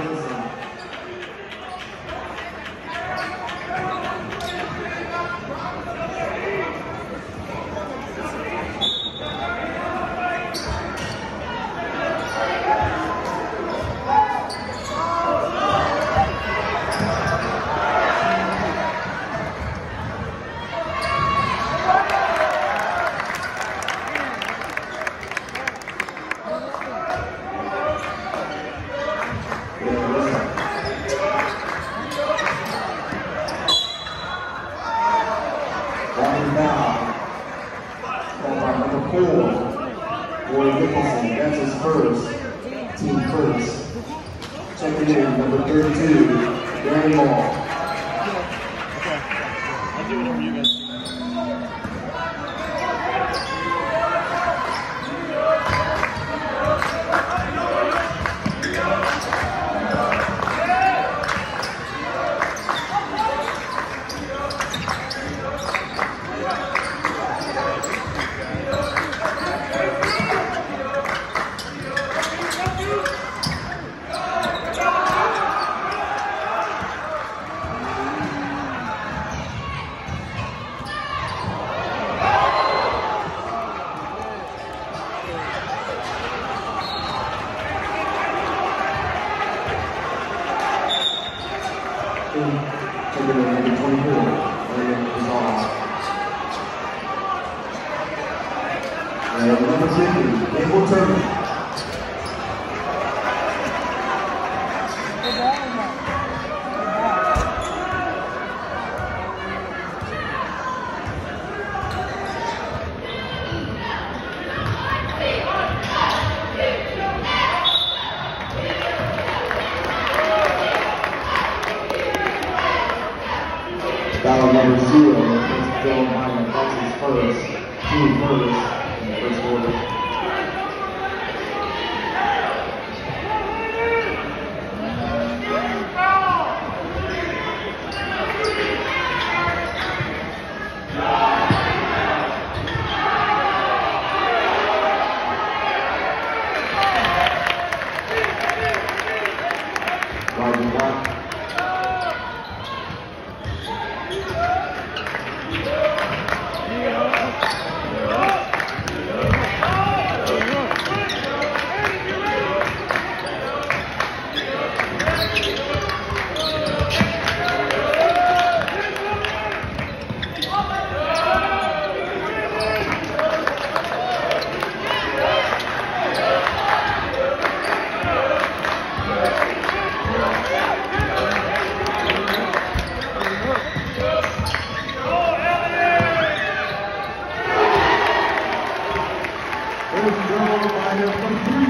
reason. And now, number four, Roy Nicholson. That's his first, team first. Checking in, number 32, Danny Moore. Okay. I'll do it whatever you guys Taking number 24, William Gonzalez. And number 50, Abel Turner. Foul number zero, Phil Hyman, Fox's first, team first, in the first quarter. Good job by the